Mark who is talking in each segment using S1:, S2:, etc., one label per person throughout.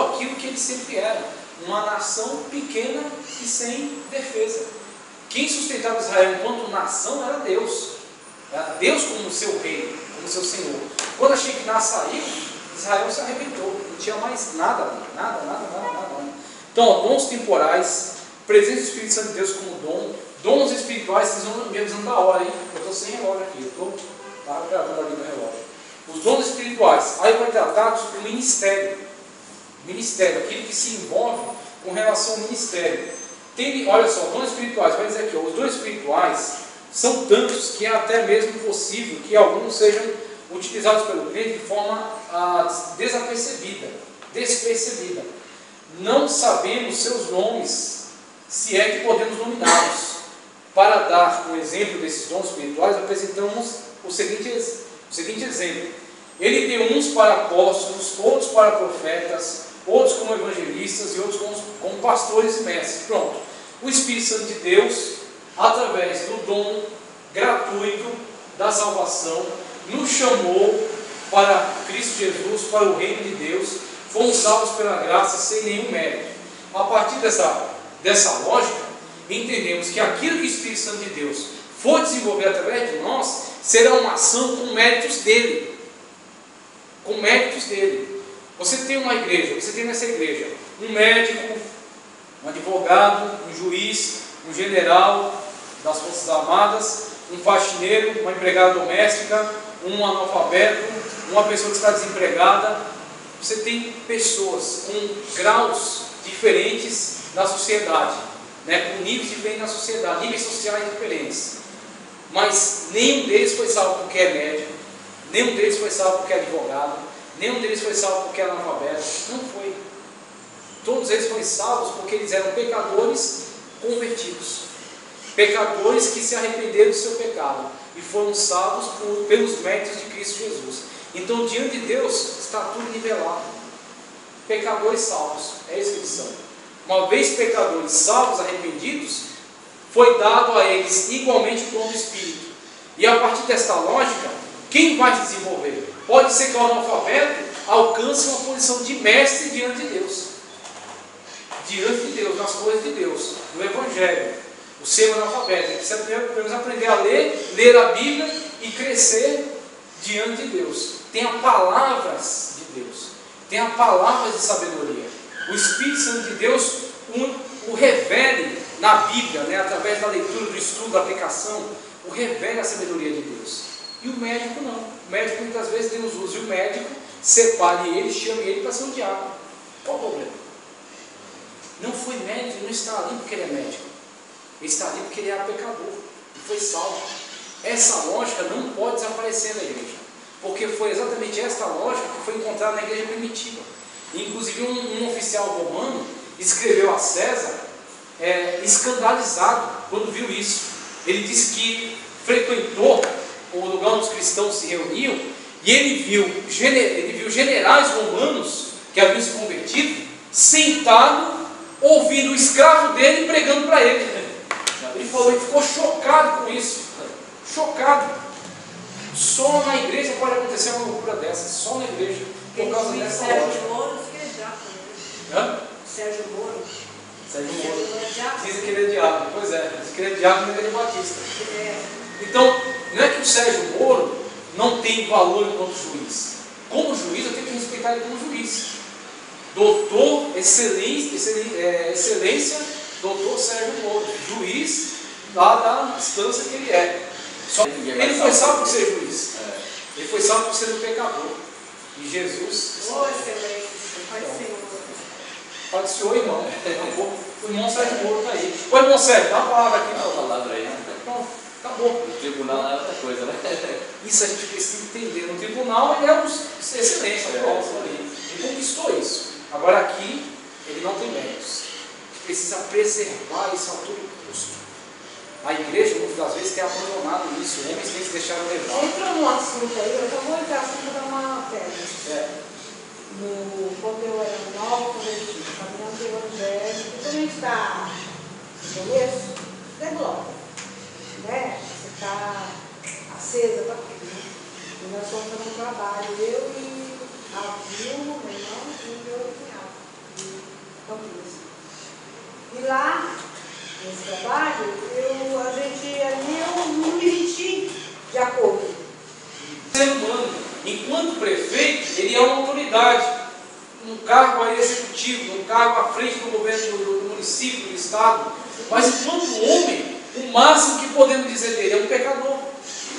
S1: aquilo que ele sempre era, uma nação pequena e sem defesa. Quem sustentava Israel enquanto nação era Deus. Era Deus como seu rei, como seu senhor. Quando Shekinah saiu, Israel se arrebentou. Não tinha mais nada. Nada, nada, nada, nada. Então, dons temporais, presença do Espírito Santo de Deus como dom, dons espirituais, vocês vão me avisando da hora, hein? Eu estou sem relógio aqui, eu estou gravando ali no relógio. Os dons espirituais, aí vai tratar sobre o ministério. Ministério, aquele que se envolve com relação ao ministério. Tem, olha só, dons espirituais, vai dizer aqui, ó, os dons espirituais são tantos que é até mesmo possível que alguns sejam utilizados pelo crente de forma ah, desapercebida, despercebida. Não sabemos seus nomes, se é que podemos nominá-los. Para dar um exemplo desses dons espirituais, apresentamos o seguinte, o seguinte exemplo. Ele deu uns para apóstolos, outros para profetas, outros como evangelistas e outros como, como pastores e mestres. Pronto. O Espírito Santo de Deus, através do dom gratuito da salvação, nos chamou para Cristo Jesus, para o reino de Deus, fomos salvos pela graça sem nenhum mérito. A partir dessa, dessa lógica, entendemos que aquilo que o Espírito Santo de Deus for desenvolver através de nós, será uma ação com méritos dele. Com méritos dele. Você tem uma igreja, você tem nessa igreja um médico, um advogado, um juiz, um general das Forças Armadas, um faxineiro, uma empregada doméstica, um analfabeto, uma pessoa que está desempregada. Você tem pessoas com graus diferentes na sociedade, né, com níveis diferentes na sociedade, níveis sociais diferentes. Mas nenhum deles foi salvo porque é médico, nenhum deles foi salvo porque é advogado, nenhum deles foi salvo porque é analfabeto. Não foi. Todos eles foram salvos porque eles eram pecadores convertidos. Pecadores que se arrependeram do seu pecado e foram salvos por, pelos méritos de Cristo Jesus. Então, diante de Deus, está tudo nivelado. Pecadores salvos, é isso que eles são. Uma vez pecadores salvos, arrependidos, foi dado a eles igualmente o dom do Espírito. E a partir desta lógica, quem vai desenvolver? Pode ser que o analfabeto alcance uma posição de mestre diante de Deus. Diante de Deus, nas coisas de Deus, no Evangelho. O ser analfabeto, ele precisa primeiro aprender a ler, ler a Bíblia e crescer diante de Deus. Tenha palavras de Deus, tenha palavras de sabedoria. O Espírito Santo de Deus o, o revele na Bíblia, né, através da leitura, do estudo, da aplicação, o revela a sabedoria de Deus. E o médico não. O médico muitas vezes Deus usa o médico separe ele, chame ele para ser um diabo. Qual o problema? Não foi médico, não está ali porque ele é médico. Ele está ali porque ele era pecador e foi salvo. Essa lógica não pode desaparecer na igreja. Porque foi exatamente esta lógica que foi encontrada na igreja primitiva. Inclusive um, um oficial romano escreveu a César é, escandalizado quando viu isso. Ele disse que frequentou o lugar onde os cristãos se reuniam e ele viu, ele viu generais romanos que haviam se convertido sentado ouvindo o escravo dele pregando para ele. Ele falou, ele ficou chocado com isso. Chocado. Só na igreja pode acontecer uma loucura dessa, só na igreja, por causa dessa
S2: Sérgio
S1: lógica.
S2: Moro, que é né?
S1: Hã?
S2: Sérgio Moro.
S1: Sérgio
S2: Sérgio
S1: Moro.
S2: Moro é diácono.
S1: Dizem que ele é diácono, pois é, dizem que ele é diácono e ele é batista.
S2: É,
S1: Então, não é que o Sérgio Moro não tem valor enquanto juiz. Como juiz, eu tenho que respeitar ele como juiz. Doutor, excelência, excelência, é, excelência doutor Sérgio Moro, juiz lá da instância que ele é. Só que ele foi salvo por ser juiz. Ele foi salvo por ser um pecador. E Jesus
S2: Ô, excelência, pode
S1: Então.
S2: ser.
S1: Pode ser o irmão. Acabou. O irmão Sérgio Moro está aí. Ô irmão Sérgio, dá uma palavra aqui.
S3: Dá uma palavra aí.
S1: Pronto, acabou.
S3: O tribunal é outra coisa, né?
S1: Isso a gente precisa entender. No tribunal ele é um excelência,
S3: É.
S1: próximo ali. Ele conquistou isso. Agora aqui, ele não tem méritos. A gente precisa preservar isso a todo custo. A igreja, muitas das vezes, tem abandonado isso. Homens têm se deixado levar.
S2: Entra num assunto aí, eu vou entrar assim para dar uma pedra.
S1: É.
S2: No, quando eu era nova, quando eu estava caminhando do evangelho, quando a gente está no começo, é glória né, você está acesa para tudo. Né? E nós estamos fazendo um trabalho, eu e a Vilma, meu irmão, e o meu cunhado, de Campinas. E lá, nesse trabalho, eu, a gente ali eu não me de acordo.
S1: O ser humano, enquanto prefeito, ele é uma autoridade. Um cargo executivo, um cargo à frente do governo do município, do estado. Mas enquanto homem, o máximo que podemos dizer dele é um pecador.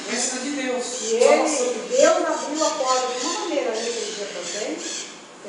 S1: É de Deus.
S2: E ele, Deus abriu a porta de uma maneira dia presente.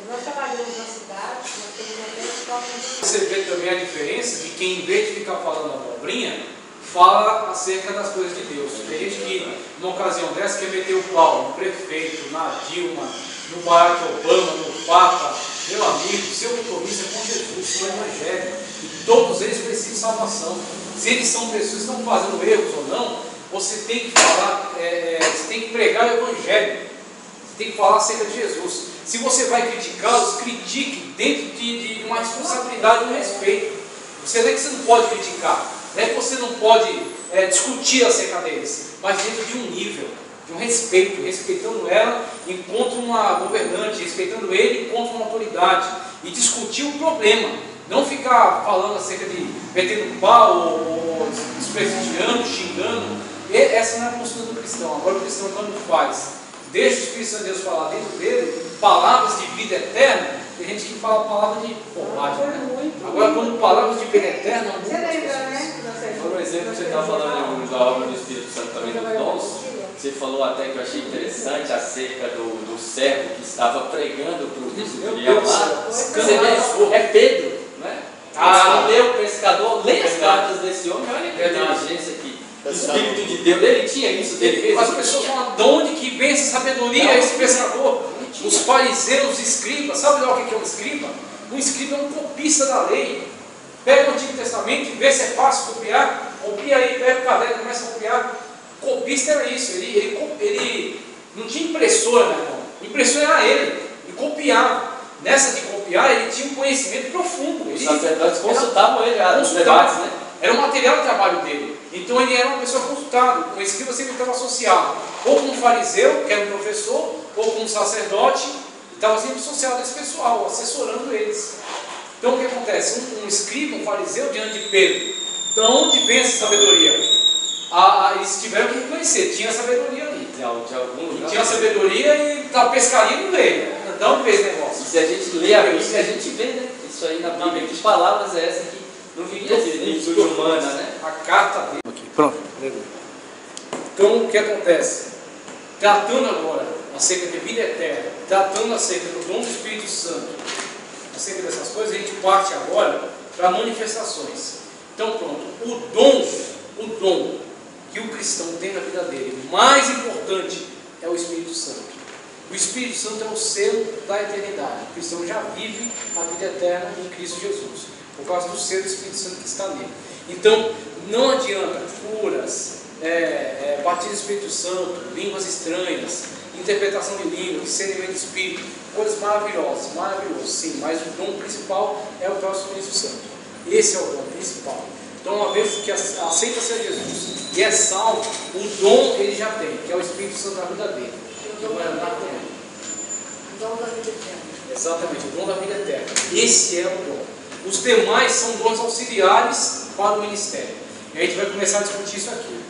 S2: Nós trabalhamos na cidade, nós temos até
S1: Você vê também a diferença de quem, em vez de ficar falando abobrinha, fala acerca das coisas de Deus. Tem gente que, numa ocasião dessa, quer meter o pau no prefeito, na Dilma, no Barack Obama, no Papa. Meu amigo, seu compromisso é com Jesus, com o Evangelho. E todos eles precisam de salvação. Se eles são pessoas que estão fazendo erros ou não, você tem que falar, é, é, você tem que pregar o Evangelho. Você tem que falar acerca de Jesus. Se você vai criticá-los, critique dentro de, de, uma responsabilidade e um respeito. Você não é que você não pode criticar, não é que você não pode é, discutir acerca deles, mas dentro de um nível, de um respeito, respeitando ela enquanto uma governante, respeitando ele enquanto uma autoridade, e discutir o problema. Não ficar falando acerca de metendo pau ou, ou desprestigiando, xingando. E essa não é a postura do cristão. Agora o cristão quando faz, deixa o Espírito Santo de Deus falar dentro dele, palavras de vida eterna, tem gente que fala palavra de bobagem. Né? Agora quando palavras de vida eterna,
S2: Você lembra, né?
S3: Por exemplo, você estava falando da obra do Espírito Santo também dos dons. Você falou até que eu achei interessante acerca do, do servo que estava pregando para o lá. Você vê, é Pedro, né? Ah, o pescador, lê as cartas desse homem, olha que inteligência aqui. O Espírito de Deus, ele tinha isso, ele fez.
S1: As pessoas falam, de onde que vem essa sabedoria, esse pescador? Os fariseus, os escribas, sabe lá o que é um escriba? Um escriba é um copista da lei. Pega o Antigo Testamento e vê se é fácil copiar. Copia aí, pega o caderno e começa a copiar. Copista era isso, ele, ele, ele não tinha impressora, meu irmão. Impressora era ele, e copiava. Nessa de copiar, ele tinha um conhecimento profundo.
S3: Os sacerdotes consultavam ele ah, nos debates, né?
S1: Era o material de trabalho dele. Então ele era uma pessoa consultada. O escriba sempre estava associado ou com um fariseu, que era um professor, ou com um sacerdote. Estava sempre associado a esse pessoal, assessorando eles. Então o que acontece? Um, um escriba, um fariseu diante de Pedro. De onde vem essa sabedoria? Ah, eles tiveram que reconhecer, tinha sabedoria ali.
S3: De, algum
S1: lugar. Tinha sabedoria e a pescaria não veio. Não fez negócio.
S3: E se a gente lê a Bíblia, a gente vê, né? Isso aí na Bíblia. Que palavras é essa que não viria de virtude humana, né?
S1: A carta dele. Aqui, pronto. Então o que acontece? Tratando agora acerca de vida eterna, tratando acerca do dom do Espírito Santo, acerca dessas coisas, a gente parte agora para manifestações. Então pronto, o dom, o dom que o cristão tem na vida dele, mais importante é o Espírito Santo. O Espírito Santo é o selo da eternidade. O cristão já vive a vida eterna em Cristo Jesus por causa do ser do Espírito Santo que está nele. Então, não adianta curas, é, é, do Espírito Santo, línguas estranhas, interpretação de línguas, discernimento do Espírito, coisas maravilhosas, maravilhosas, sim, mas o dom principal é o próprio Espírito Santo. Esse é o dom principal. Então, uma vez que aceita ser Jesus e é salvo, o dom ele já tem, que é o Espírito Santo na vida dele. Que vai andar com ele.
S2: O dom da vida eterna.
S1: Exatamente, o dom da vida eterna. Esse é o dom. Os demais são dons auxiliares para o ministério. E a gente vai começar a discutir isso aqui.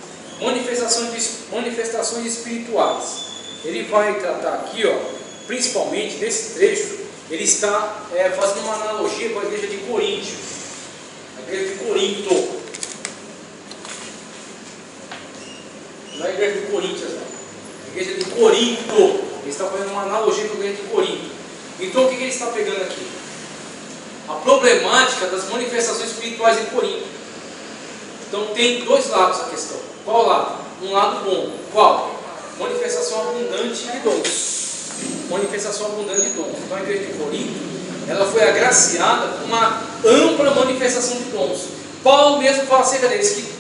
S1: Manifestações, manifestações espirituais. Ele vai tratar aqui, ó, principalmente desse trecho, ele está é, fazendo uma analogia com a igreja de Coríntio. Igreja de Corinto. Não é a igreja de Coríntios, não. A igreja de Corinto. Ele está fazendo uma analogia com a igreja de Corinto. Então o que ele está pegando aqui? a problemática das manifestações espirituais em Corinto. Então tem dois lados a questão. Qual lado? Um lado bom. Qual? Manifestação abundante de dons. Manifestação abundante de dons. Então a igreja de Corinto, ela foi agraciada com uma ampla manifestação de dons. Paulo mesmo fala acerca deles que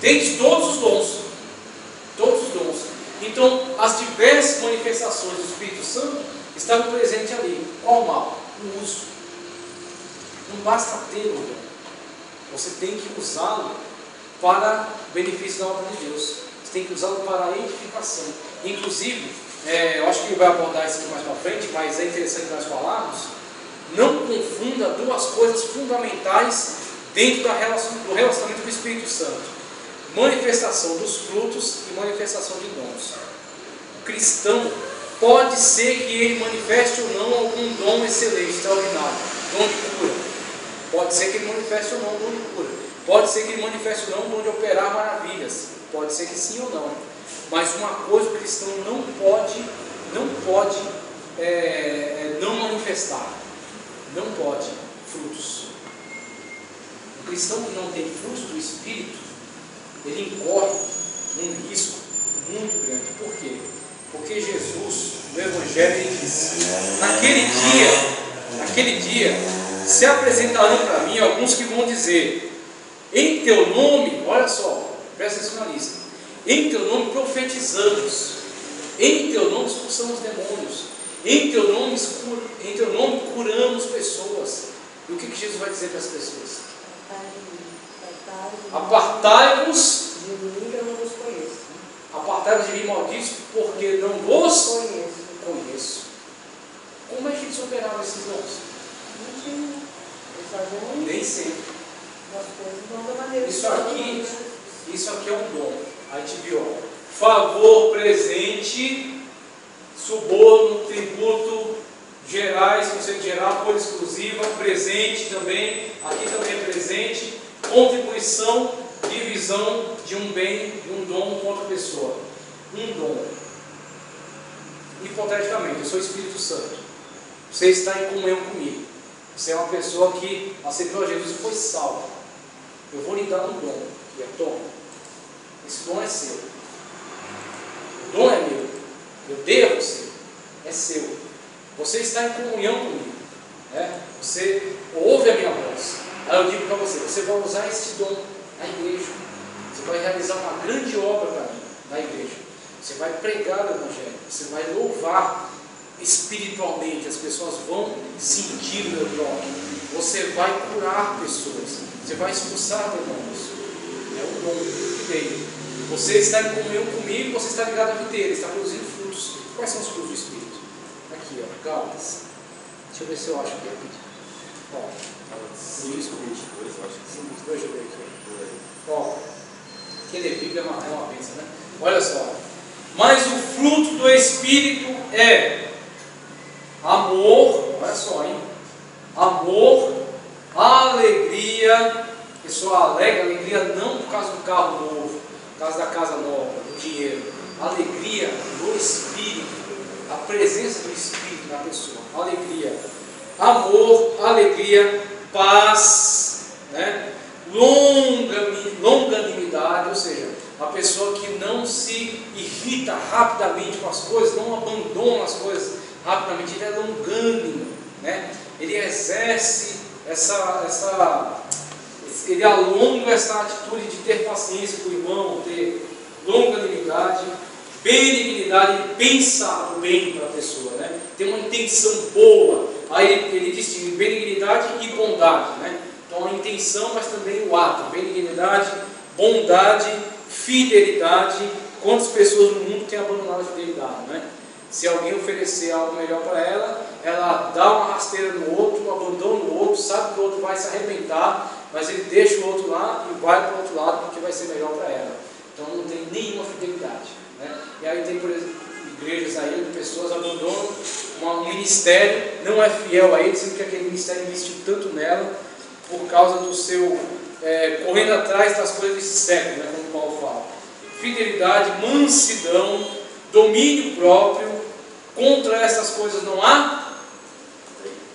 S1: tem todos os dons, todos os dons. Então as diversas manifestações do Espírito Santo estavam presentes ali. Qual o mal? O uso. Não basta ter o dom. Você tem que usá-lo para benefício da obra de Deus. Você tem que usá-lo para a edificação. Inclusive, é, eu acho que vai abordar isso mais para frente, mas é interessante nós falarmos. Não confunda duas coisas fundamentais dentro do relacionamento com o Espírito Santo. Manifestação dos frutos e manifestação de dons. O cristão pode ser que ele manifeste ou não algum dom excelente, extraordinário, dom de cura. Pode ser que ele manifeste ou não dom de cura. Pode ser que ele manifeste ou não dom de operar maravilhas. Pode ser que sim ou não. Mas uma coisa o cristão não pode, não pode é, é não manifestar. Não pode frutos. O cristão que não tem frutos do Espírito, ele incorre num risco muito grande. Por quê? Porque Jesus, no Evangelho, ele diz: naquele dia, naquele dia, se apresentarão para mim alguns que vão dizer, em teu nome, olha só, presta atenção na lista, em teu nome profetizamos, em teu nome expulsamos demônios, em teu nome, em teu nome curamos pessoas. E o que, que Jesus vai dizer para as pessoas? Apartai-vos
S2: de mim, eu não vos conheço.
S1: Apartai-vos de mim, malditos, porque não vos
S2: Conheço.
S1: conheço. Como é que eles operavam esses dons? Nem sempre. Isso
S2: que
S1: aqui, isso aqui é um dom. A gente viu, favor presente, suborno, tributo, gerais, conceito geral, coisa exclusiva, presente também, aqui também é presente, contribuição, divisão de um bem, de um dom com outra pessoa. Um dom. Hipoteticamente, eu sou Espírito Santo. Você está em comunhão comigo. Você é uma pessoa que aceitou Jesus e foi salvo. Eu vou lhe dar um dom, que é toma. Esse dom é seu. O dom é meu. Eu dei a você. É seu. Você está em comunhão comigo. Né? Você ouve a minha voz. Aí eu digo para você, você vai usar esse dom na igreja. Você vai realizar uma grande obra para mim na igreja. Você vai pregar o Evangelho. Você vai louvar espiritualmente. As pessoas vão sentir o meu toque. Você vai curar pessoas. Você vai expulsar demônios. É o dom que veio. Você está em comunhão comigo, você está ligado à videira, está produzindo. Quais são os frutos do Espírito? Aqui, ó, Gálatas. Deixa eu ver se eu acho aqui rapidinho. Ó,
S3: 5, 22, eu acho que sim.
S1: deixa eu ver aqui. Ó, que ler Bíblia é uma, é uma bênção, né? Olha só. Mas o fruto do Espírito é amor, olha só, hein? Amor, alegria, pessoa alegre, alegria não por causa do carro novo, por causa da casa nova, do dinheiro. Alegria do Espírito, a presença do Espírito na pessoa. Alegria. Amor, alegria, paz, né? Longa- longanimidade, ou seja, a pessoa que não se irrita rapidamente com as coisas, não abandona as coisas rapidamente, ele é longânimo, né? ele exerce essa, essa, ele alonga essa atitude de ter paciência com o irmão, ter longanimidade, benignidade, ele pensa o bem para a pessoa, né? tem uma intenção boa, aí ele, distingue benignidade e bondade, né? então a intenção, mas também o ato, benignidade, bondade, fidelidade, quantas pessoas no mundo têm abandonado a fidelidade, né? Se alguém oferecer algo melhor para ela, ela dá uma rasteira no outro, abandona o outro, sabe que o outro vai se arrebentar, mas ele deixa o outro lá e vai para o outro lado porque vai ser melhor para ela. Então não tem nenhuma fidelidade. Né? E aí tem, por exemplo, igrejas aí onde pessoas abandonam um ministério, não é fiel a ele, sendo que aquele ministério investiu tanto nela por causa do seu é, correndo atrás das coisas desse século, né, como Paulo fala. Fidelidade, mansidão, domínio próprio, contra essas coisas não há.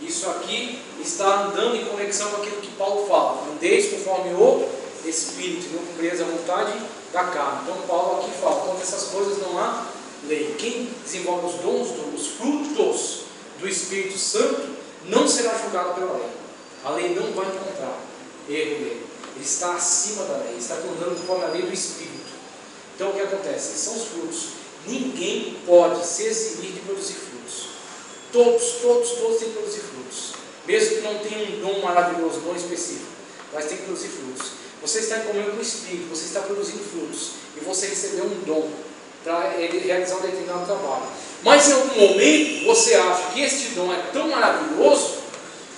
S1: Isso aqui está andando em conexão com aquilo que Paulo fala. Andeis conforme o Espírito, não cumpreis a vontade da carne. Então Paulo aqui fala, contra essas coisas não há lei. Quem desenvolve os dons, os frutos do Espírito Santo, não será julgado pela lei. A lei não vai encontrar erro nele. Ele está acima da lei, está andando conforme a lei do Espírito. Então o que acontece? São os frutos. Ninguém pode se eximir de produzir frutos. Todos, todos, todos têm que produzir frutos. Mesmo que não tenha um dom maravilhoso, dom específico, mas tem que produzir frutos. Você está em comunhão com o Espírito, você está produzindo frutos. E você recebeu um dom para ele realizar um determinado trabalho. Mas em algum momento você acha que este dom é tão maravilhoso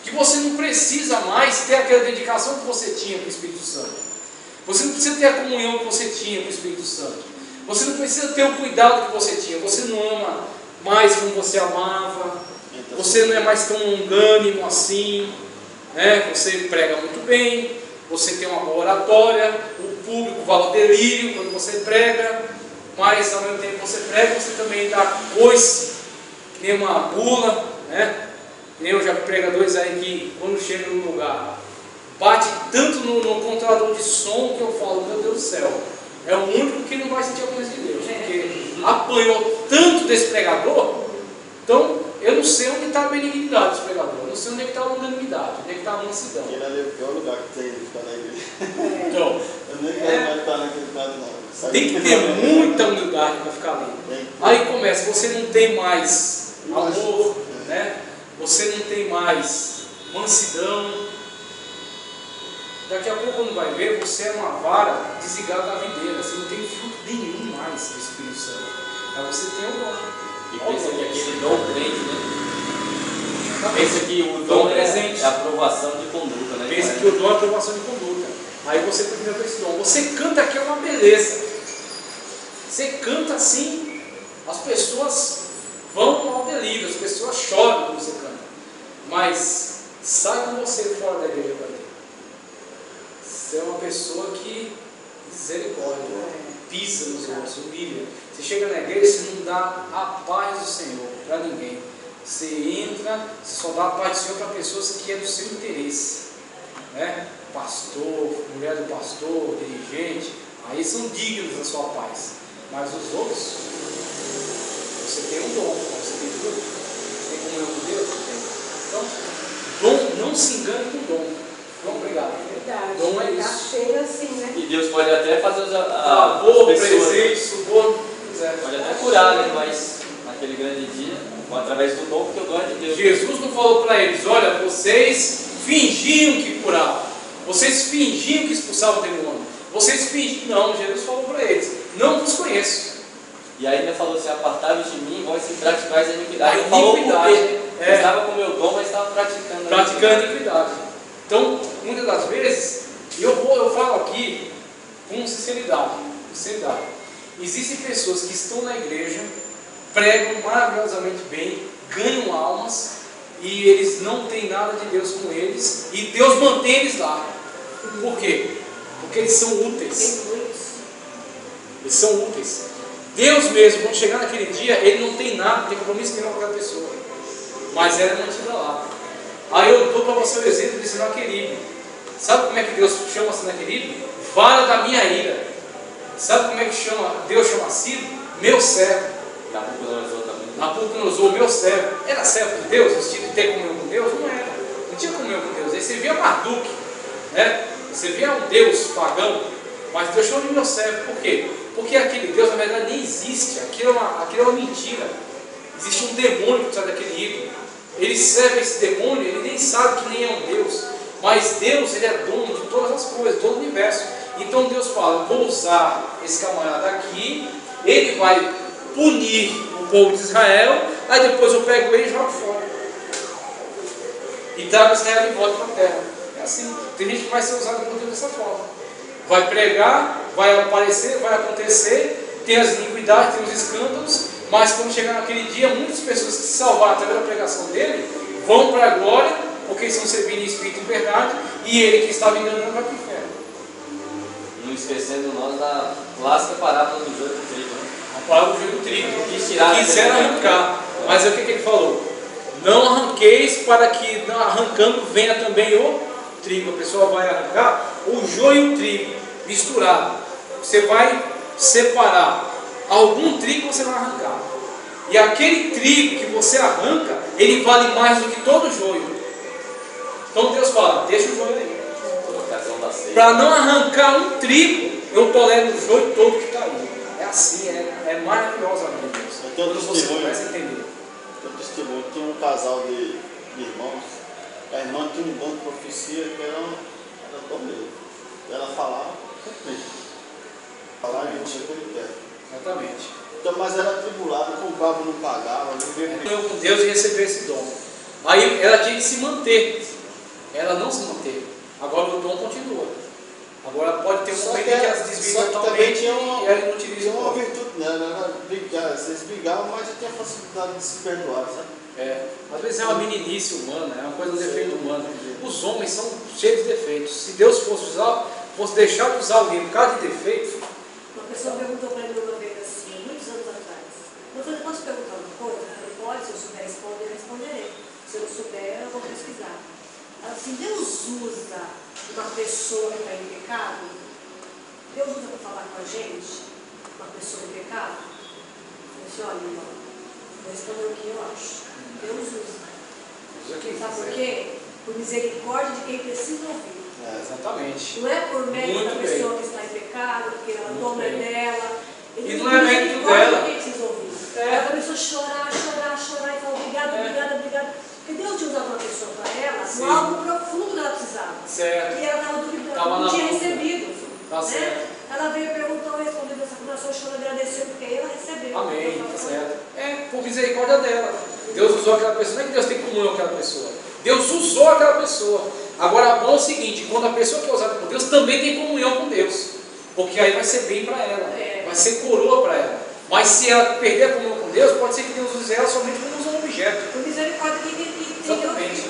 S1: que você não precisa mais ter aquela dedicação que você tinha para o Espírito Santo. Você não precisa ter a comunhão que você tinha com o Espírito Santo. Você não precisa ter o cuidado que você tinha. Você não ama mais como você amava. Você não é mais tão longânimo assim. Né? Você prega muito bem. Você tem uma boa oratória. O público vai ao delírio quando você prega. Mas ao mesmo tempo que você prega, você também dá coice, que nem uma bula. Né? Eu já pregadores aí que quando chega no lugar, bate tanto no, no controlador de som que eu falo, meu Deus do céu, é o único que não vai sentir a presença de Deus, porque apanhou tanto desse pregador, então eu não sei onde está a benignidade desse pregador, eu não sei onde é está a longanimidade, onde é está a mansidão.
S4: Ele é o pior lugar que tem ficar na igreja.
S1: Então,
S4: eu nem quero é, mais estar naquele lugar, não.
S1: Tem que ter muita humildade para ficar ali. Aí começa, você não tem mais amor, né? você não tem mais mansidão. Daqui a pouco, quando vai ver, você é uma vara desligada da videira, você não tem fruto nenhum mais do Espírito Santo. Mas você tem o dom.
S3: E pensa que aquele dom prende, né? Pensa que o dom é, é aprovação de conduta, né?
S1: Pensa que o dom é aprovação de conduta. Aí você termina com esse dom. Você canta aqui é uma beleza. Você canta assim, as pessoas vão ao delírio, as pessoas choram quando você canta. Mas sai com você fora da igreja para. Você é uma pessoa que misericórdia, pisa nos outros, humilha. Você chega na igreja, você não dá a paz do Senhor para ninguém. Você entra, você só dá a paz do Senhor para pessoas que é do seu interesse. Né? Pastor, mulher do pastor, dirigente, aí são dignos da sua paz. Mas os outros, você tem um dom, você tem tudo. Você tem comunhão com Deus? Tem. Então, dom, não se engane com dom. Dom, obrigado.
S2: Verdade.
S1: Dom é
S2: tá
S1: isso.
S2: cheio assim, né?
S3: E Deus pode até fazer os, a, as pessoas,
S1: presente, suborno.
S3: Pode até curar, né? Mas naquele grande dia, através do dom, porque o dom é de Deus.
S1: Jesus não falou para eles: olha, vocês fingiam que curavam, vocês fingiam que expulsavam o demônio, vocês fingiam. Não, Jesus falou para eles: não vos conheço.
S3: E ainda falou assim: apartai de mim, vós se praticais a iniquidade.
S1: A iniquidade.
S3: É. Estava com o meu dom, mas estava praticando
S1: Praticando a iniquidade. Então, muitas das vezes, eu, vou, eu falo aqui com sinceridade, sinceridade. Existem pessoas que estão na igreja, pregam maravilhosamente bem, ganham almas, e eles não têm nada de Deus com eles, e Deus mantém eles lá. Por quê? Porque eles são úteis. Eles são úteis. Deus mesmo, quando chegar naquele dia, ele não tem nada, tem compromisso nenhum com aquela pessoa. Mas ela é mantida lá. Aí eu dou para você o exemplo de Sinaqueribe. Sabe como é que Deus chama Sinaqueribe? Vara da minha ira. Sabe como é que chama, Deus chama Ciro? Meu servo.
S3: Nabucodonosor também.
S1: Nabucodonosor, meu servo. Era servo de Deus? No sentido de ter comunhão com Deus? Não era. Não tinha comunhão com Deus. Aí você via Marduk, né? Você via um Deus pagão, mas Deus chama de meu servo. Por quê? Porque aquele Deus, na verdade, nem existe. Aquilo é uma, aquilo é uma mentira. Existe um demônio por trás daquele ídolo. Ele serve esse demônio, ele nem sabe que nem é um Deus. Mas Deus, ele é dono de todas as coisas, todo o universo. Então Deus fala: vou usar esse camarada aqui, ele vai punir o povo de Israel, aí depois eu pego ele e jogo fora. E trago Israel de volta para a terra. É assim. Tem gente que vai ser usada por Deus dessa forma. Vai pregar, vai aparecer, vai acontecer, tem as iniquidades, tem os escândalos, mas quando chegar naquele dia, muitas pessoas que se salvaram através da pregação dele vão para a glória, porque estão servindo em espírito e verdade, e ele que estava enganando vai para o inferno.
S3: Não esquecendo nós da clássica parábola do joio do trigo. Né?
S1: A parábola do joio do trigo. Quiseram arrancar. Mas é o que, que ele falou? Não arranqueis para que arrancando venha também o trigo. A pessoa vai arrancar o joio e o trigo misturado. Você vai separar algum trigo você vai arrancar. E aquele trigo que você arranca, ele vale mais do que todo joio. Então Deus fala, deixa o joio aí. Para não arrancar um trigo, eu tolero o joio todo que está aí. É assim, é, é maravilhosa a vida de Deus.
S4: Quando você
S1: começa a entender.
S4: Eu testemunho, tinha um casal de, de irmãos, a irmã tinha um dom de profecia que era, era dom dele. Ela falava, falava e não tinha como
S1: Exatamente.
S4: Então, mas era atribulada, comprava, não pagava, não
S1: com Deus e recebeu esse dom. Aí ela tinha que se manter. ela não se manteve. Agora o dom continua. Agora pode ter um
S4: Só
S1: momento
S4: que,
S1: em que
S4: que também
S1: totalmente
S4: tinha uma,
S1: e ela não
S4: tinha
S1: utiliza
S4: uma virtude, né? Não era brigar, vocês brigavam, mas já tinha facilidade de se perdoar, sabe?
S1: É, às vezes é uma meninice humana, é uma coisa do defeito humano. Os homens são cheios de defeitos. Se Deus fosse usar, fosse deixar de usar alguém por causa de defeito,
S5: Uma pessoa perguntou para mim uma vez assim, muitos anos atrás. Eu falei, posso perguntar uma coisa? Eu falei, pode, se eu souber responder, eu responderei. Se eu não souber, eu vou pesquisar. Ela assim, Deus usa uma pessoa que está em pecado? Deus usa para falar com a gente? Uma pessoa em pecado? Eu disse, olha, irmão, vou responder o que eu acho. Deus usa.
S1: usa quem
S5: Sabe por quê? Por misericórdia de quem precisa ouvir.
S4: É,
S1: Exatamente.
S5: Não é por mérito
S1: Muito
S5: da
S1: bem.
S5: pessoa que está em pecado, porque ela toma é
S1: bem.
S5: dela.
S1: E não é mérito dela.
S5: de Quem precisa ouvir.
S1: É.
S5: Ela começou a chorar, chorar, chorar e falar obrigada,
S1: É.
S5: obrigada, obrigada. Porque Deus tinha usado uma pessoa para ela
S1: Sim.
S5: com algo profundo que ela precisava.
S1: Certo.
S5: E ela estava duvidando,
S1: Tava
S5: não tinha recebido.
S1: Tá
S5: né?
S1: certo.
S5: Ela veio, perguntou, respondeu essa coração, chorou, agradeceu, porque ela recebeu.
S1: Amém, tá certo. É por misericórdia dela. Deus usou aquela pessoa, não é que Deus tem comunhão com aquela pessoa. Deus usou aquela pessoa. Agora, bom é o seguinte: quando a pessoa que é usada por Deus também tem comunhão com Deus. Porque aí vai ser bem para ela,
S5: É.
S1: vai ser coroa para ela. Mas se ela perder a comunhão com Deus, pode ser que Deus use ela somente como um objeto.
S5: Por misericórdia quem
S1: Exatamente.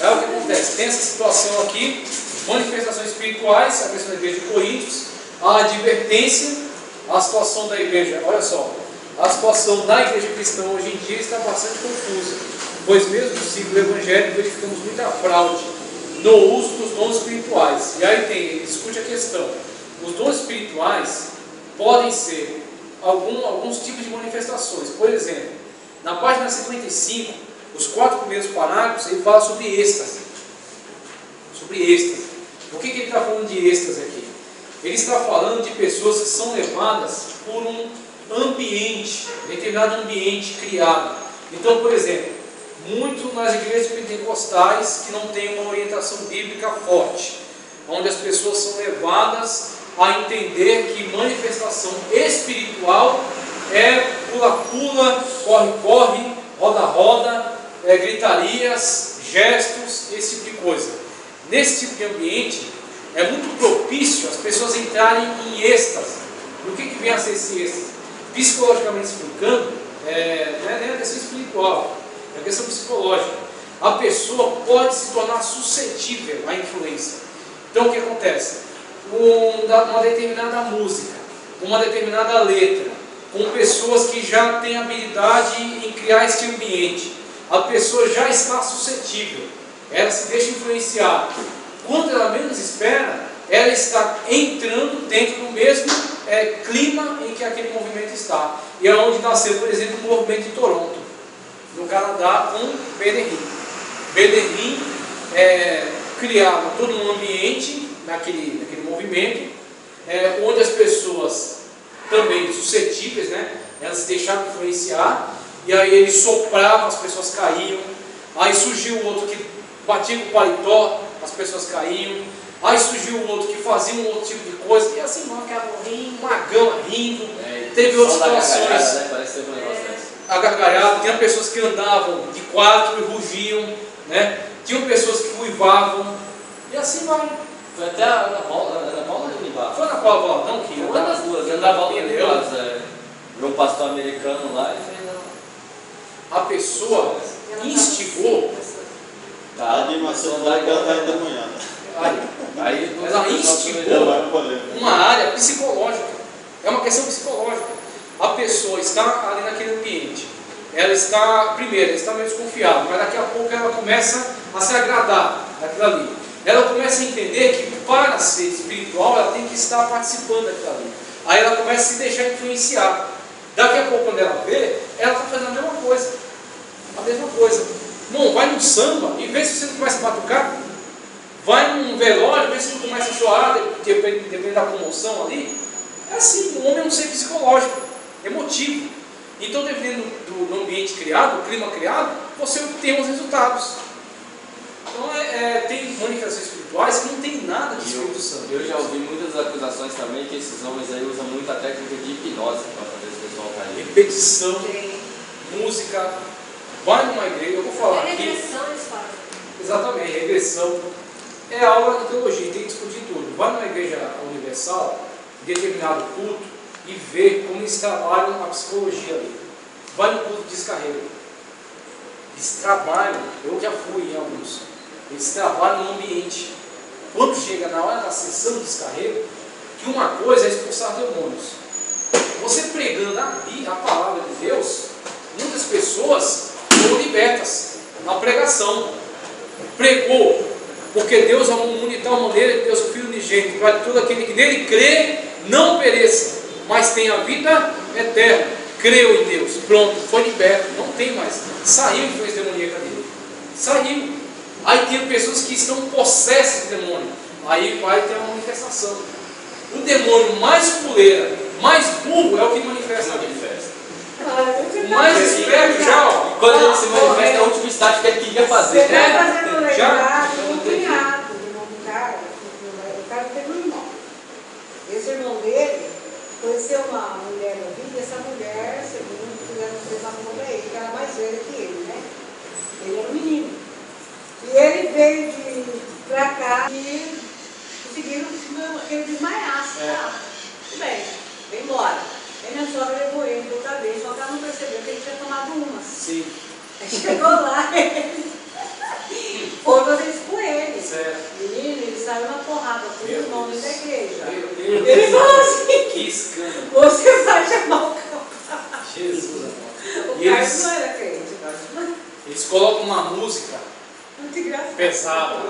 S1: É o que acontece. Tem essa situação aqui, manifestações espirituais, a questão da igreja de Coríntios, a advertência, a situação da igreja, olha só, a situação da igreja cristã hoje em dia está bastante confusa, pois mesmo no ciclo evangélico verificamos muita fraude no uso dos dons espirituais. E aí tem, ele discute a questão. Os dons espirituais podem ser algum, alguns tipos de manifestações. Por exemplo, na página 55, os quatro primeiros parágrafos, ele fala sobre êxtase. Sobre êxtase. Por que, que ele está falando de êxtase aqui? Ele está falando de pessoas que são levadas por um ambiente, determinado ambiente criado. Então, por exemplo, muito nas igrejas pentecostais que não têm uma orientação bíblica forte, onde as pessoas são levadas a entender que manifestação espiritual é pula-pula, corre-corre, roda-roda, é, gritarias, gestos, esse tipo de coisa. Nesse tipo de ambiente, é muito propício as pessoas entrarem em êxtase. E o que, que vem a ser esse êxtase? Psicologicamente explicando, é, não é nem a questão espiritual, é a questão psicológica. A pessoa pode se tornar suscetível à influência. Então o que acontece? Um, uma determinada música, uma determinada letra, com pessoas que já têm habilidade em criar esse ambiente. A pessoa já está suscetível, ela se deixa influenciar. Quando ela menos espera, ela está entrando dentro do mesmo é, clima em que aquele movimento está. E é onde nasceu, por exemplo, o movimento de Toronto, no Canadá, com Bederin. Bederin é, criava todo um ambiente naquele, naquele movimento, é, onde as pessoas também suscetíveis, né? Elas se deixavam influenciar, e aí ele soprava, as pessoas caíam. Aí surgiu outro que batia com o paletó, as pessoas caíam. Aí surgiu outro que fazia um outro tipo de coisa, e assim, uma,
S5: Ficavam rindo.
S1: uma gama rindo.
S3: É,
S1: Teve outras situações.
S3: né? Parece que teve um negócio desse.
S1: a gargalhada, tinha pessoas que andavam de quatro e rugiam, né? Tinham pessoas que uivavam, e assim vai.
S3: Foi até a Ana Paula, Ana Paula de Univar.
S1: Foi na qual Valadão que
S3: Uma das duas,
S1: que
S3: Ana
S1: andava
S3: Paula de. É. Viu um pastor americano lá e fez a...
S1: Pessoa instigou,
S3: Tá,
S4: A animação
S3: começou a
S4: vai
S3: andar igual
S4: cantar de
S3: ela.
S4: manhã.
S1: aí,
S3: Aí
S1: Ela instigou.
S4: polêmica.
S1: uma área psicológica. É uma questão psicológica. A pessoa está ali naquele ambiente. Ela está, primeiro, ela está meio desconfiada, mas daqui a pouco ela começa a se agradar daquilo ali. Ela começa a entender que para ser espiritual ela tem que estar participando daquilo ali. Aí ela começa a se deixar influenciar. Daqui a pouco, quando ela vê, ela está fazendo a mesma coisa. A mesma coisa. Não, vai num samba e vê se você não começa a batucar. Vai num velório, vê se não começa a chorar, de- depende, depende da comoção ali. É assim, o homem é um ser psicológico, emotivo. Então, dependendo do, ambiente criado, do clima criado, você obtém os resultados. Então, é, é, tem manifestações espirituais que não tem nada de
S3: eu,
S1: Espírito Santo.
S3: eu já ouvi muitas acusações também que esses homens aí usam muito a técnica de hipnose para
S1: Repetição,
S5: Tem.
S1: música. Vai numa igreja, eu vou falar aqui.
S5: regressão fazem.
S1: Exatamente, regressão. É aula de teologia, tem que discutir tudo. Vai numa igreja universal, em determinado culto, e vê como eles trabalham a psicologia ali. Vai no culto de descarrego. Eles trabalham, eu já fui em alguns, eles trabalham no ambiente. Quando chega na hora da sessão de descarrego, que uma coisa é expulsar demônios. Você pregando a, a palavra de Deus, muitas pessoas foram libertas na pregação. Pregou, porque Deus amou de tal maneira que Deus o Filho unigênito, para todo aquele que nele crê, não pereça, mas tenha vida eterna. Creu em Deus, pronto, foi liberto, não tem mais. Saiu influência demoníaca dele. Saiu. Aí tem pessoas que estão possessas de demônio. Aí vai ter uma manifestação. O demônio mais puleira, mais burro é o que manifesta.
S3: Manifesta.
S1: O mais esperto já, ó.
S3: Quando ele se manifesta, é o último estágio que ele queria fazer.
S2: Você
S1: É,
S2: vai fazendo
S1: já-
S2: um cunhado, de um cara, o cara teve um irmão. Esse irmão dele conheceu uma mulher na vida, e essa mulher, segundo fizeram um desafio para ele, que era mais velha que ele, né? Ele era um menino. E ele veio de pra cá e conseguiram que ele desmaiasse.
S1: É.
S2: tá? Tudo bem, vem embora. Aí minha sogra levou ele outra vez, só que ela não percebeu que ele tinha tomado umas.
S1: Sim,
S2: Aí chegou lá, foi fazer isso com ele.
S1: certo.
S2: Menino, ele saiu na porrada com
S1: Meu
S2: os nomes da igreja.
S1: Meu Deus.
S2: Ele falou assim,
S1: Que escândalo.
S2: você vai chamar o capaz.
S1: Jesus amado.
S2: O
S1: eles,
S2: não era crente, mas
S1: eles colocam uma música
S2: muito engraçado.
S1: pesada.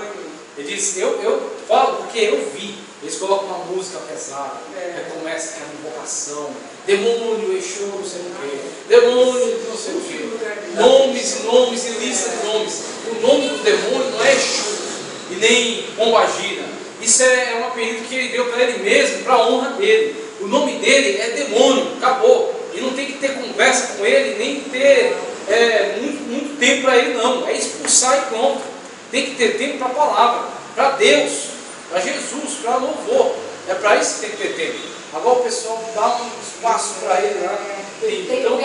S1: Ele diz, eu, eu falo porque eu vi. Eles colocam uma música pesada,
S2: É.
S1: começa aquela invocação, demônio, Exu, não sei o quê, demônio, não sei o quê. Nomes e nomes e lista de nomes. O nome do demônio não é Exu e nem Pombagira. Isso é um apelido que ele deu para ele mesmo, para a honra dele. O nome dele é demônio, acabou. E não tem que ter conversa com ele, nem ter é, muito, muito tempo para ele, não. É expulsar e pronto. Tem que ter tempo para a palavra, para Deus, para Jesus, para louvor. É para isso que tem que ter tempo. Agora o pessoal dá um espaço para ele lá.
S5: Tem
S1: Então,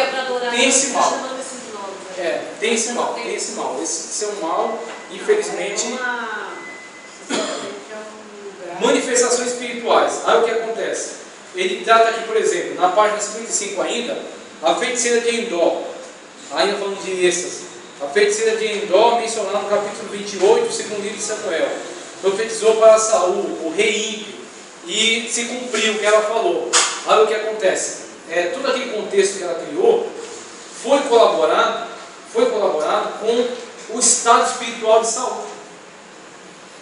S1: tem esse mal.
S5: né?
S1: É, tem esse mal, tem esse mal. Esse, é um mal, infelizmente,
S2: É é
S1: manifestações espirituais. Aí o que acontece? Ele trata aqui, por exemplo, na página 55 ainda, a feiticeira de Endor, ainda falando de êxtase. A feiticeira de Endor, mencionada no capítulo 28, segundo livro de Samuel, profetizou para Saul, o rei ímpio, e se cumpriu o que ela falou. Aí o que acontece? É, todo aquele contexto que ela criou foi colaborado, foi colaborado com o estado espiritual de Saul.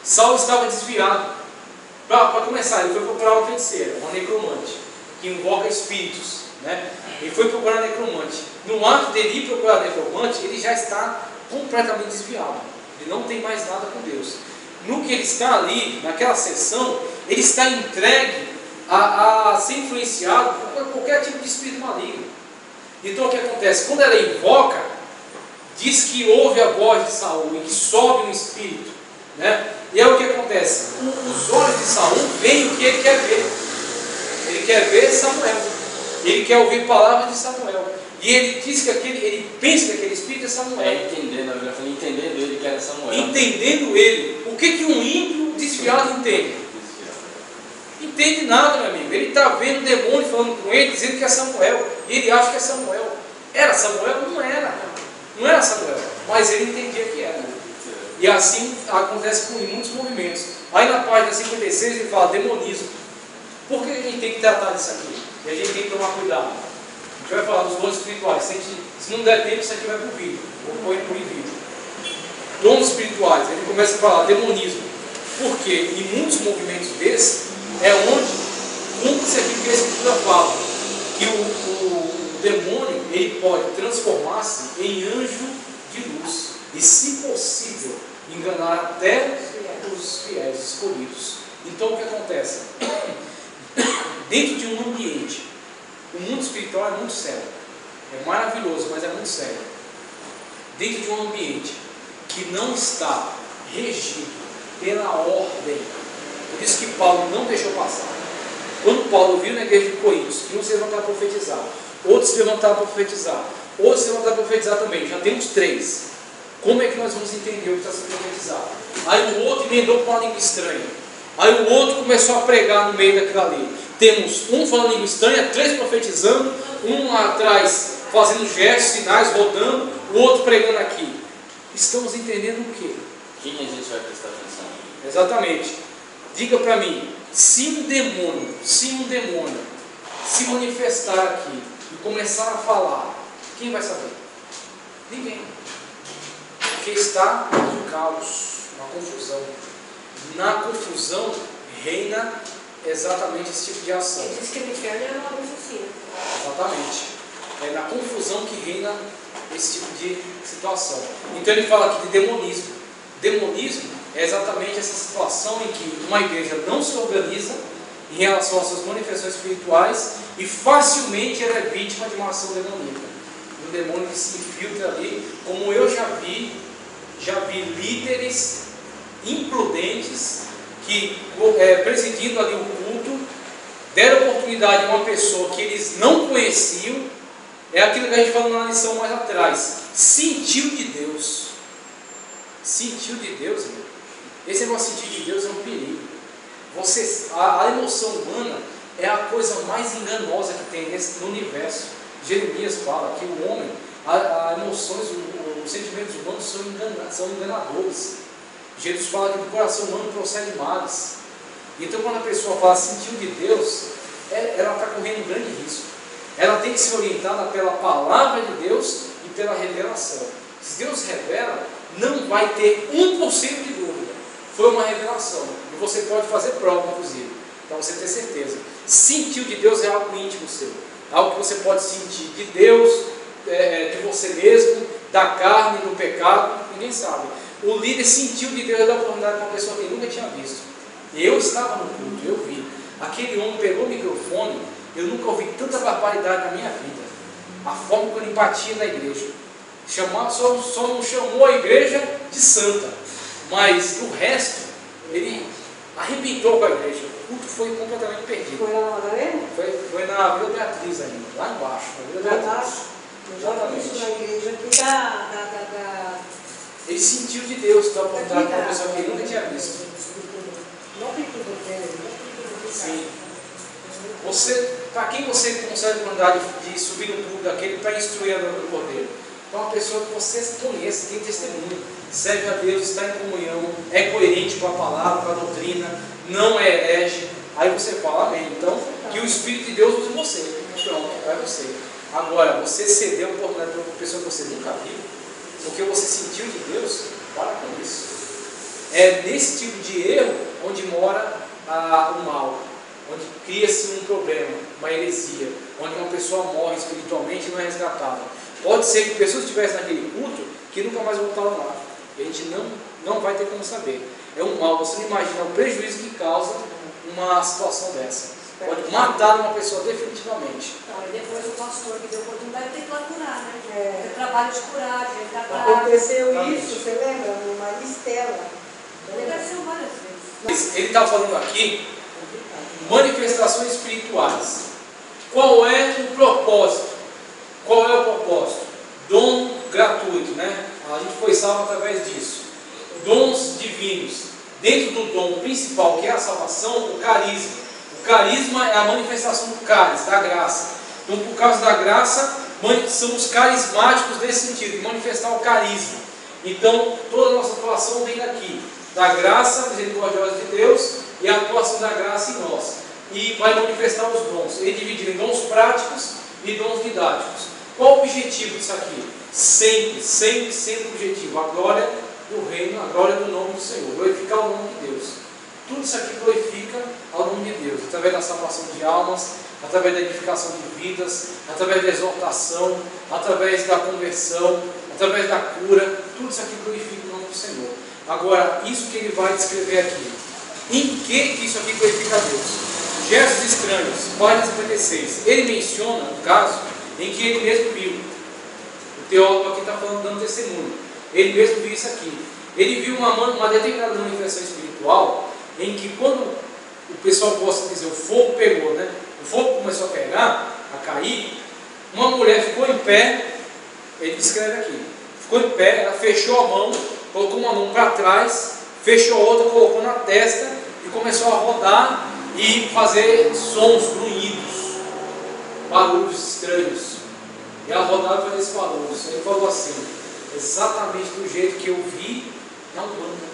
S1: Saul estava desviado. Para começar, ele foi procurar uma feiticeira, uma necromante, que invoca espíritos. Né? Ele foi procurar necromante. No ato dele ir procurar necromante, ele já está completamente desviado. Ele não tem mais nada com Deus. No que ele está ali, naquela sessão, ele está entregue a, a ser influenciado por qualquer tipo de espírito maligno. Então o que acontece? Quando ela invoca, diz que ouve a voz de Saul e que sobe um espírito. Né? E aí o que acontece? Os olhos de Saul veem o que ele quer ver. Ele quer ver Samuel. Ele quer ouvir palavras de Samuel. E ele diz que aquele, ele pensa que aquele espírito é Samuel.
S3: É entendendo, entendendo ele que era Samuel.
S1: Entendendo ele. O que, que um ímpio desviado entende? Entende nada, meu amigo. Ele está vendo o demônio falando com ele, dizendo que é Samuel. E ele acha que é Samuel. Era Samuel? Não era. Não era Samuel. Mas ele entendia que era. E assim acontece com muitos movimentos. Aí na página 56 ele fala demonismo. Por que a gente tem que tratar disso aqui? E a gente tem que tomar cuidado. A gente vai falar dos dons espirituais. Se, gente- se não der tempo, isso aqui vai para o vídeo. Vou pôr por vídeo. Dons espirituais. Ele começa a falar demonismo. Porque em muitos movimentos desses é onde cumpre-se aquilo que a Escritura fala. Que o, o- demônio ele pode transformar-se em anjo de luz. E, se possível, enganar até os fiéis escolhidos. Então o que acontece? Dentro de um ambiente, o mundo espiritual é muito sério. É maravilhoso, mas é muito sério. Dentro de um ambiente que não está regido pela ordem. Por isso que Paulo não deixou passar. Quando Paulo viu na igreja de Coríntios que uns se levantaram a profetizar, outros se levantaram a profetizar, outros se levantaram a profetizar também, já temos três. Como é que nós vamos entender o que está sendo profetizado? Aí o outro emendou com uma língua estranha. Aí o outro começou a pregar no meio daquilo ali. Temos um falando língua estranha, três profetizando, um lá atrás fazendo gestos, sinais, rodando, o outro pregando aqui. Estamos entendendo o quê?
S3: Quem a gente vai prestar atenção?
S1: Exatamente. Diga para mim, se um demônio, se um demônio se manifestar aqui e começar a falar, quem vai saber? Ninguém. Porque está um caos, uma confusão. Na confusão reina exatamente esse tipo de ação.
S5: Ele diz que o inferno é uma profecia.
S1: Exatamente. É na confusão que reina esse tipo de situação. Então ele fala aqui de demonismo. Demonismo é exatamente essa situação em que uma igreja não se organiza em relação às suas manifestações espirituais e facilmente ela é vítima de uma ação demoníaca. Um demônio que se infiltra ali, como eu já vi, já vi líderes imprudentes que, é, presidindo ali o culto, deram oportunidade a uma pessoa que eles não conheciam, é aquilo que a gente falou na lição mais atrás, sentiu de Deus. Sentiu de Deus, meu. Esse negócio de sentir de Deus é um perigo. Você, a, a, emoção humana é a coisa mais enganosa que tem nesse, no universo. Jeremias fala que o homem, as emoções, os sentimentos humanos são, engana, são enganadores. Jesus fala que do coração humano procede males. Então, quando a pessoa fala sentiu de Deus, é, ela está correndo um grande risco. Ela tem que ser orientada pela palavra de Deus e pela revelação. Se Deus revela, não vai ter 1% de dúvida. Foi uma revelação. E você pode fazer prova, inclusive, para você ter certeza. Sentiu de Deus é algo íntimo seu. Algo que você pode sentir de Deus, é, de você mesmo, da carne, do pecado, ninguém sabe. O líder sentiu de Deus a oportunidade para uma pessoa que nunca tinha visto. Eu estava no culto, eu vi. Aquele homem pegou o microfone, eu nunca ouvi tanta barbaridade na minha vida. A forma como ele batia na igreja. Chamar, só, só não chamou a igreja de santa, mas o resto, ele arrebentou com a igreja. O culto foi completamente perdido.
S2: Foi na Madalena?
S1: Foi, foi na Vila Beatriz ainda, lá embaixo. Na Vila Beatriz.
S2: Isso na igreja aqui da, da, da,
S1: ele sentiu de Deus dar oportunidade para uma pessoa que ele nunca tinha visto.
S2: Não tem tudo bem, não tem tudo
S1: Sim. Você, para quem você consegue oportunidade de subir no púlpito daquele para instruir a do cordeiro? Então, uma pessoa que você conhece, tem testemunho, serve a Deus, está em comunhão, é coerente com a palavra, com a doutrina, não é herege. Aí você fala, amém. Então, que o Espírito de Deus use você. Pronto, vai você. Agora, você cedeu a oportunidade para uma pessoa que você nunca viu, porque você sentiu de Deus, para com isso. É nesse tipo de erro onde mora ah, o mal, onde cria-se um problema, uma heresia, onde uma pessoa morre espiritualmente e não é resgatada. Pode ser que pessoas estivessem naquele culto que nunca mais voltaram lá. E a gente não, não vai ter como saber. É um mal, você não imagina o prejuízo que causa uma situação dessa. Pode matar uma pessoa definitivamente.
S5: Então, e depois o pastor que deu oportunidade tem que lá curar, né?
S2: É.
S5: Tem trabalho de curar, de tratar.
S2: Aconteceu
S1: Exatamente.
S2: isso, você lembra? No Maristela.
S5: Aconteceu várias vezes.
S1: Ele está falando aqui manifestações espirituais. Qual é o propósito? Qual é o propósito? Dom gratuito, né? A gente foi salvo através disso. Dons divinos. Dentro do dom principal, que é a salvação, o carisma. O carisma é a manifestação do cálice, da graça. Então, por causa da graça, somos carismáticos nesse sentido, de manifestar o carisma. Então, toda a nossa atuação vem daqui, da graça misericordiosa de Deus e a atuação da graça em nós. E vai manifestar os dons. Ele dividiu em dons práticos e dons didáticos. Qual o objetivo disso aqui? Sempre, sempre, sempre o objetivo. A glória do reino, a glória do nome do Senhor. Glorificar o nome de Deus. Tudo isso aqui glorifica ao nome de Deus, através da salvação de almas, através da edificação de vidas, através da exortação, através da conversão, através da cura. Tudo isso aqui glorifica o nome do Senhor. Agora, isso que ele vai descrever aqui. Em que isso aqui glorifica a Deus? Gestos estranhos, página 56. Ele menciona um caso em que ele mesmo viu. O teólogo aqui está falando, dando testemunho. Ele mesmo viu isso aqui. Ele viu uma, uma determinada manifestação espiritual em que quando o pessoal gosta de dizer o fogo pegou, né? O fogo começou a pegar, a cair, uma mulher ficou em pé, ele descreve aqui, ficou em pé, ela fechou a mão, colocou uma mão para trás, fechou a outra, colocou na testa e começou a rodar e fazer sons grunhidos, barulhos estranhos. E ela rodava e fazia esses barulhos. Ele falou assim, exatamente do jeito que eu vi na Umbanda.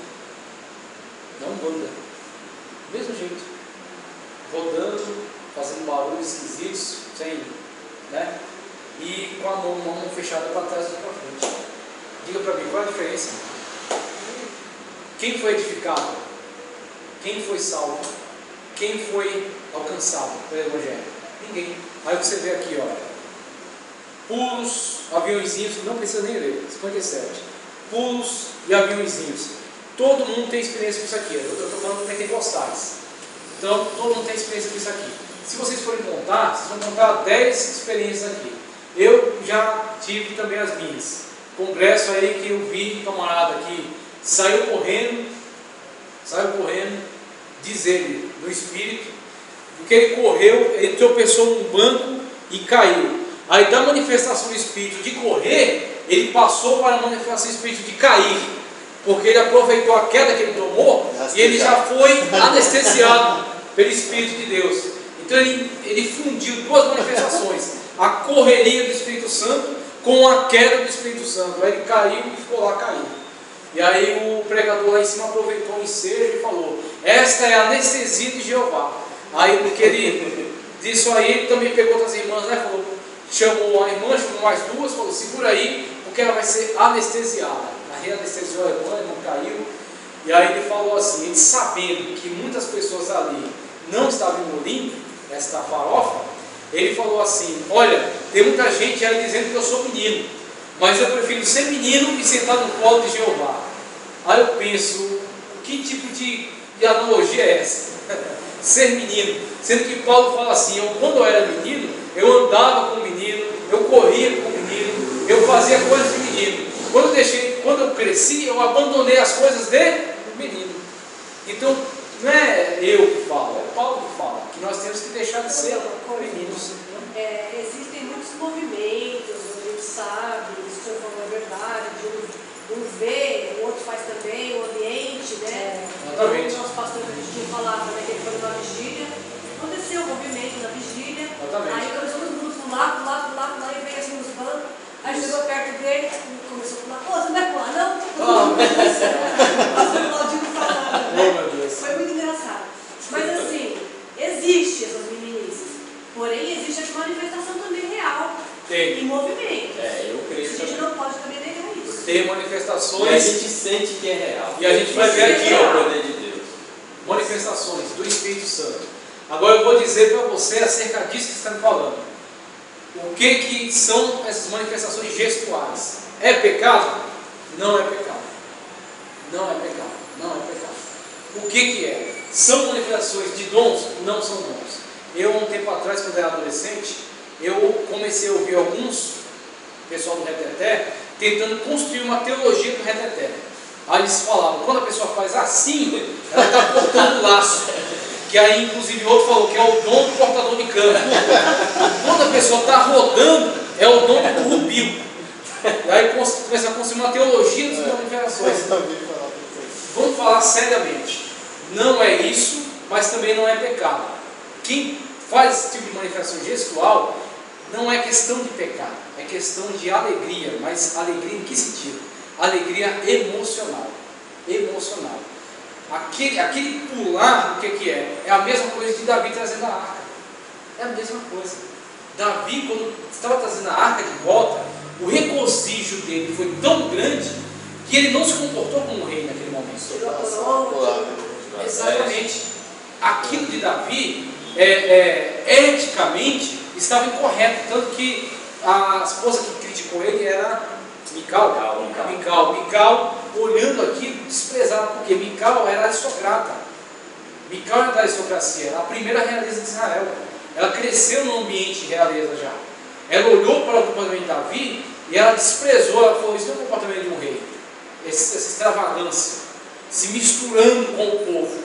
S1: Na Umbanda. Do mesmo jeito. Rodando, fazendo barulhos esquisitos, sem. Né? E com a mão, uma mão fechada para trás e para frente. Diga para mim, qual é a diferença? Quem foi edificado? Quem foi salvo? Quem foi alcançado pelo Evangelho? Ninguém. Aí você vê aqui, ó. Pulos, aviãozinhos, não precisa nem ler, 57. Pulos e aviãozinhos. Todo mundo tem experiência com isso aqui. Eu estou falando pentecostais. Então, todo mundo tem experiência com isso aqui. Se vocês forem contar, vocês vão contar 10 experiências aqui. Eu já tive também as minhas. Congresso aí que eu vi camarada que saiu correndo, saiu correndo, diz ele, no espírito, porque ele correu, ele tropeçou num banco e caiu. Aí da manifestação do espírito de correr, ele passou para a manifestação do espírito de cair, porque ele aproveitou a queda que ele tomou e ele já foi anestesiado pelo Espírito de Deus. Então ele, ele fundiu duas manifestações: a correria do Espírito Santo com a queda do Espírito Santo. Aí ele caiu e ficou lá caído. E aí o pregador lá em cima aproveitou o ensejo e falou: Esta é a anestesia de Jeová. Aí porque ele disse aí, ele também pegou outras irmãs, né? Falou, chamou a irmã, chamou mais duas, falou, segura aí, porque ela vai ser anestesiada. A reanestesiou a irmã, a irmã caiu. E aí ele falou assim, ele sabendo que muitas pessoas ali não estavam engolindo esta farofa, ele falou assim, olha, tem muita gente aí dizendo que eu sou menino, mas eu prefiro ser menino e sentar no colo de Jeová. Aí eu penso, que tipo de, de analogia é essa? ser menino. Sendo que Paulo fala assim, eu, quando eu era menino, eu andava com o menino, eu corria com o menino, eu fazia coisas de menino. Quando eu, deixei, quando eu cresci, eu abandonei as coisas de menino. Então, não é eu que falo, é Paulo que fala, que nós temos que deixar de ser meninos.
S5: É, existem muitos movimentos, a sabe, isso que eu falou é verdade, um, um vê, o outro faz também, o ambiente, né?
S1: Exatamente.
S5: O nosso pastor que a gente falava, né, que ele foi numa vigília, aconteceu o movimento na vigília,
S1: Exatamente.
S5: aí começou todo mundo a pular, pular, pular, pular, e veio assim nos bancos, aí chegou perto dele, começou a pular, pô, você não vai pular não?
S1: Ah.
S5: Pastor Claudinho
S1: Oh,
S5: né?
S1: meu Deus.
S5: Foi muito engraçado. Mas assim, existe essas meninices. Porém, existe a manifestação também real.
S1: Tem.
S5: Em movimento.
S3: É, eu creio
S5: A gente
S3: também.
S5: não pode também negar isso.
S1: Tem
S3: E a
S1: manifestações,
S3: gente sente que é real.
S1: E a gente vai ver aqui,
S3: é
S1: ó.
S3: o poder de Deus.
S1: manifestações do Espírito Santo. Agora eu vou dizer para você acerca disso que você está me falando. O que, que são essas manifestações gestuais? É pecado? Não é pecado. Não é pecado. Não é pecado. O que, que é? São manifestações de dons? Não são dons. Eu, um tempo atrás, quando era adolescente, eu comecei a ouvir alguns, pessoal do Reteté, tentando construir uma teologia do Reteté. Aí eles falavam, quando a pessoa faz assim, ela está cortando o laço. Que aí, inclusive, outro falou que é o dom do portador de cana. Quando a pessoa está rodando, é o dom do rubio. E aí começa a construir uma teologia das manifestações.
S4: Pra vocês.
S1: Vamos falar seriamente. Não é isso, mas também não é pecado. Quem faz esse tipo de manifestação gestual não é questão de pecado, é questão de alegria. Mas alegria em que sentido? Alegria emocional. Emocional. Aquele, aquele pular, o que, que é? É a mesma coisa de Davi trazendo a arca. É a mesma coisa. Davi, quando estava trazendo a arca de volta, o regozijo dele foi tão grande que ele não se comportou como um rei naquele momento. Exatamente. Aquilo de Davi, é, é, eticamente, estava incorreto. Tanto que a esposa que criticou ele era Mical.
S3: Mical, Mical.
S1: Olhando aquilo, desprezava, porque Mical era aristocrata. Mical era da aristocracia, era a primeira realeza de Israel. Ela cresceu no ambiente de realeza já. Ela olhou para o comportamento de Davi e ela desprezou, ela falou, isso não é o comportamento de um rei. Esse- essa extravagância, se misturando com o povo.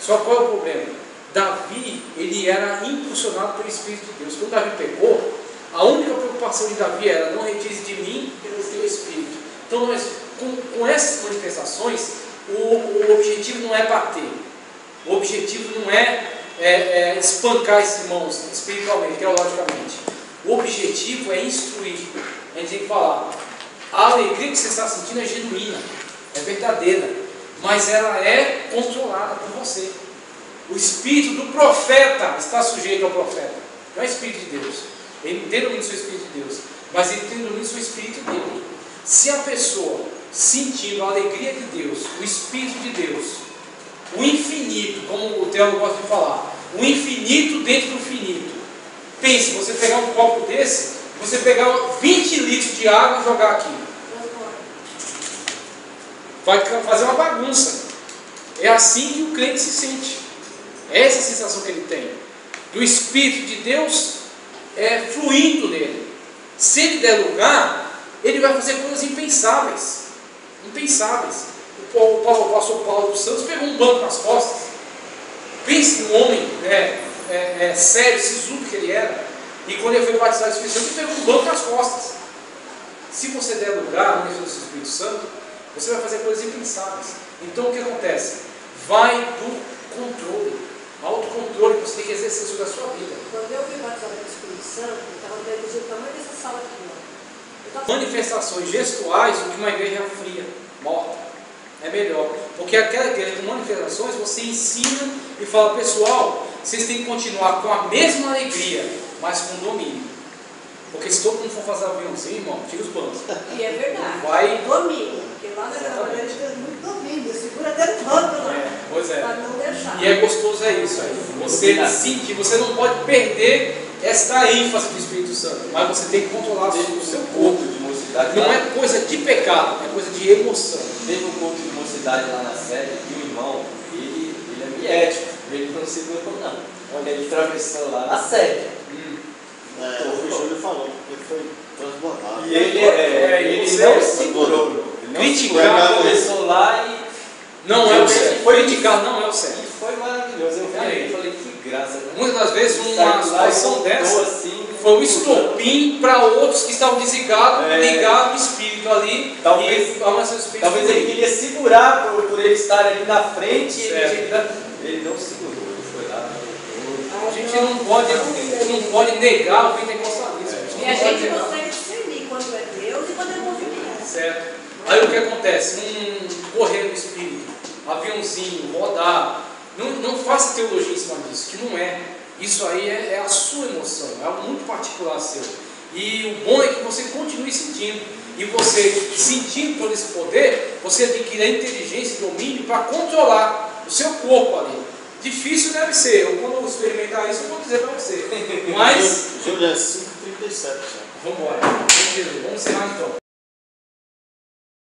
S1: Só qual é o problema? Davi, ele era impulsionado pelo Espírito de Deus. Quando Davi pecou, a única preocupação de Davi era, não retire de mim pelo teu Espírito. Então, nós, com, com essas manifestações, o, o objetivo não é bater, o objetivo não é, é, é espancar esses irmãos espiritualmente, teologicamente. O objetivo é instruir. A gente tem que falar. A alegria que você está sentindo é genuína, é verdadeira, mas ela é controlada por você. O espírito do profeta está sujeito ao profeta, não é o espírito de Deus. Ele tem domínio seu espírito de Deus, mas ele tem domínio seu espírito dele. Se a pessoa sentindo a alegria de Deus, o espírito de Deus, o infinito, como o teólogo gosta de falar, o infinito dentro do finito. Pense, você pegar um copo desse, você pegar 20 litros de água e jogar aqui. Vai fazer uma bagunça. É assim que o crente se sente. É essa a sensação que ele tem. Do Espírito de Deus é, fluindo nele. Se ele der lugar, ele vai fazer coisas impensáveis. Impensáveis. O, Paulo, pastor Paulo dos Santos pegou um banco nas costas. Pense num homem né, é, é, sério, sisudo que ele era. E quando ele foi batizado do Espírito Santo, ele pegou um banco nas costas. Se você der lugar no do Espírito Santo, você vai fazer coisas impensáveis. Então o que acontece? Vai do controle. Autocontrole que você tem que exercer sobre a sua vida.
S5: Quando eu fui batizada com o Espírito Santo, eu estava vendo o tamanho dessa sala aqui. Ó.
S1: Manifestações gestuais do que uma igreja fria, morta. É melhor. Porque aquela igreja com manifestações, você ensina e fala, pessoal, vocês têm que continuar com a mesma alegria, mas com domínio. Porque se todo mundo for fazer aviãozinho, irmão, tira os bancos.
S5: E é verdade.
S1: Vai.
S5: Domínio. Porque lá na Exatamente. eles têm muito domínio. Segura até no banco lá.
S1: É, pois é.
S5: Para não deixar.
S1: E é gostoso é isso aí. Você sentir, você não pode perder esta ênfase do Espírito Santo, mas você tem que controlar o seu corpo.
S3: de mocidade.
S1: Não é coisa de pecado, é coisa de emoção.
S3: Teve um culto de mocidade lá na sede que o irmão, ele, ele é miético, ele não segurou não. Olha, ele atravessou lá na sede.
S4: É, o Júlio falou, porque foi transbordado.
S3: E ele, é, ele não segurou.
S1: Criticar
S3: começou lá e.
S1: Não é o certo. Foi criticar, não é o certo.
S3: E foi maravilhoso. Eu falei, eu falei que graça. Né?
S1: Muitas das vezes uma situação dessa assim, foi um estopim para outros que estavam desligados, é. ligar o espírito ali.
S3: Talvez, e, espírito talvez ele queria segurar por, por ele estar ali na frente. Ele, ele não segurou.
S1: A gente não pode, não pode negar o pentecostalismo.
S5: E a gente consegue discernir quando é Deus e quando é movimento.
S1: Certo. Aí o que acontece? Um correr no espírito, aviãozinho, rodar. Não, não faça teologia em cima disso, que não é. Isso aí é, é a sua emoção, é algo muito particular seu. E o bom é que você continue sentindo. E você, sentindo todo esse poder, você adquire a inteligência e domínio para controlar o seu corpo ali. Difícil deve ser. Eu, quando experimentar isso, eu vou dizer para você. Mas.
S4: Júlia, 5h37
S1: Vamos embora. Vamos encerrar então.